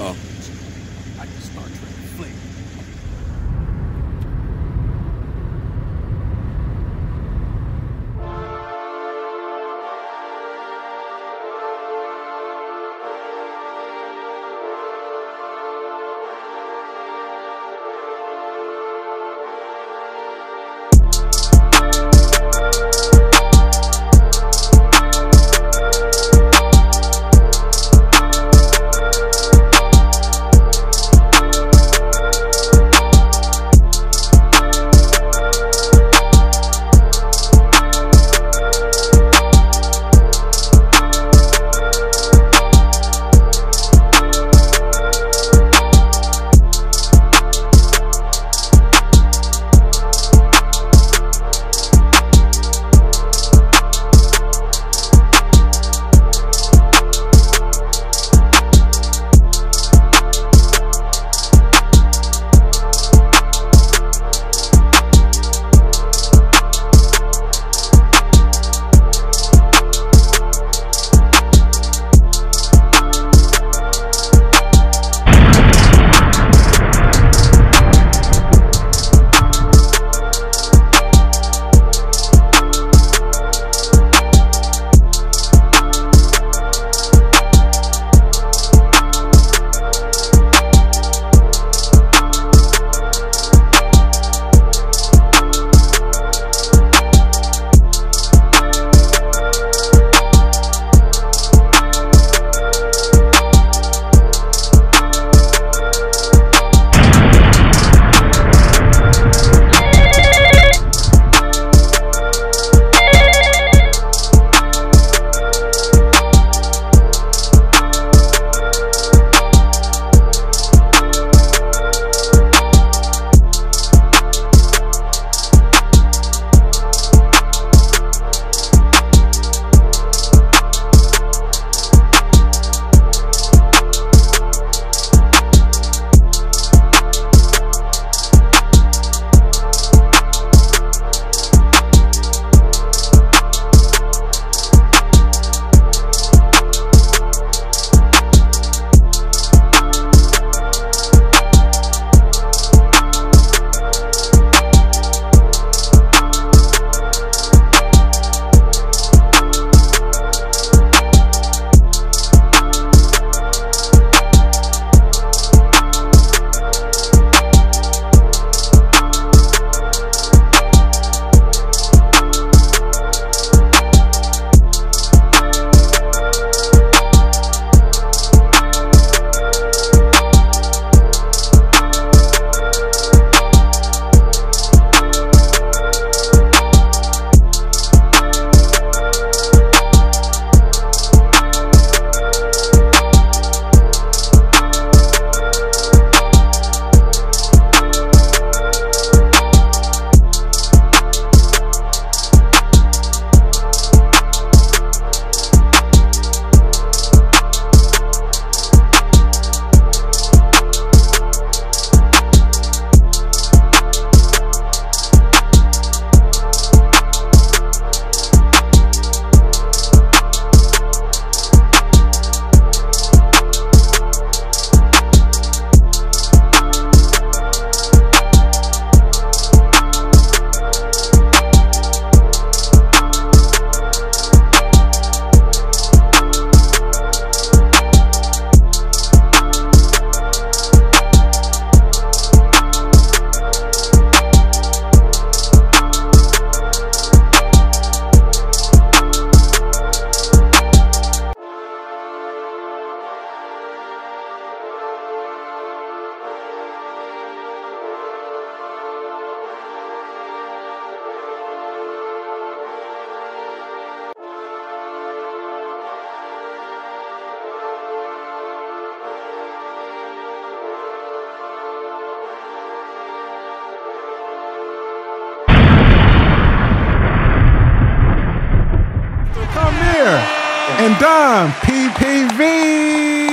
Oh. I can start to Star And Dom PPV.